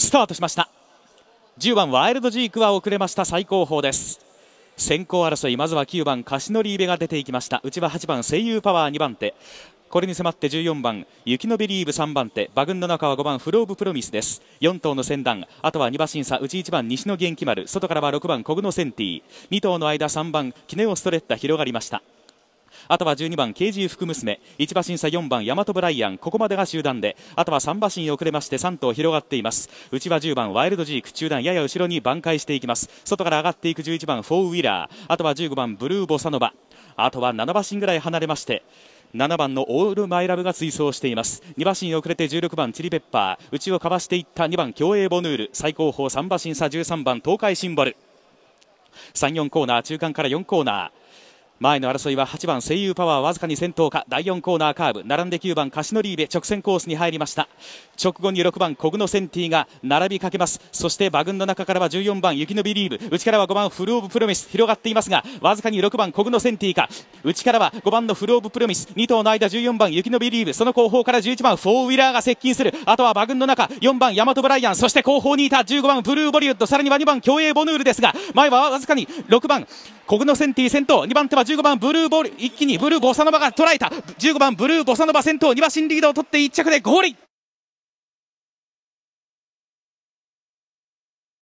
スタートしました。10番ワイルドジークは遅れました。最後方です。先行争いまずは9番カシノリーベが出ていきました。内は8番セイユウパワー2番手。これに迫って14番ユキノビリーブ3番手。馬群の中は5番フルオブプロミスです。4頭の先団。あとは2馬身差内1番ニシノゲンキマル。外からは6番コグノセンティー。2頭の間3番キネオストレッタ広がりました。あとは12番 KG 福娘。1馬身差4番ヤマトブライアン。ここまでが集団で。あとは3馬身遅れまして3頭広がっています。内は10番ワイルドジーク。中団やや後ろに挽回していきます。外から上がっていく11番フォーウィラー。あとは15番ブルーボサノヴァ。あとは7馬身ぐらい離れまして7番のオールマイラブが追走しています。2馬身遅れて16番チリペッパー。内をかわしていった2番ケイエイボヌール。最後方3馬身差13番トーカイシンボル。34コーナー中間から4コーナー。前の争いは8番セイユウパワーわずかに先頭か。第4コーナーカーブ。並んで9番カシノリーベ。直線コースに入りました。直後に6番コグノセンティーが並びかけます。そして馬群の中からは14番ユキノビリーブ。内からは5番フルオブプロミス。広がっていますがわずかに6番コグノセンティーか。内からは5番のフルオブプロミス。2頭の間14番ユキノビリーブ。その後方から11番フォーウィラーが接近する。あとは馬群の中4番ヤマトブライアン。そして後方にいた15番ブルーボリュッド。さらには2番競泳ボヌールですが前はわずかに6番コグノセンティ先頭2番手は15番ブルーボール。一気にブルーボサノバが捉えた。15番ブルーボサノバ先頭2馬身リードを取って1着でゴール。